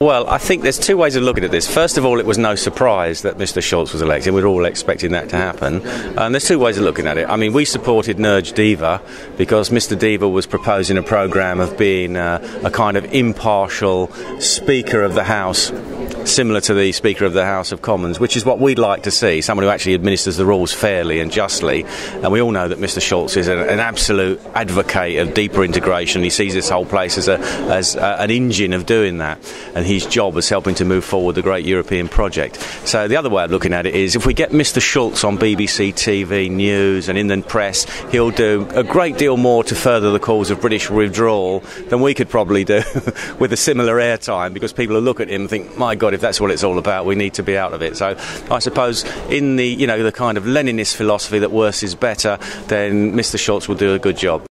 Well, I think there's two ways of looking at this. First of all, it was no surprise that Mr. Schulz was elected. We're all expecting that to happen. And there's two ways of looking at it. I mean, we supported Nirj Deva because Mr. Deva was proposing a programme of being uh, a kind of impartial Speaker of the House similar to the Speaker of the House of Commons, which is what we'd like to see someone who actually administers the rules fairly and justly. And we all know that Mr. Schulz is an, an absolute advocate of deeper integration. He sees this whole place as, a, as a, an engine of doing that, and his job is helping to move forward the great European project. So the other way of looking at it is if we get Mr. Schulz on BBC TV news and in the press, he'll do a great deal more to further the cause of British withdrawal than we could probably do with a similar airtime because people will look at him and think, my God, if that's what it's all about, we need to be out of it. So I suppose in the you know the kind of Leninist philosophy that worse is better, then Mr. Schulz will do a good job.